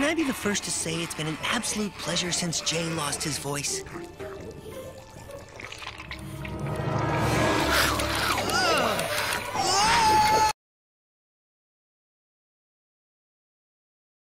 Can I be the first to say it's been an absolute pleasure since Jay lost his voice?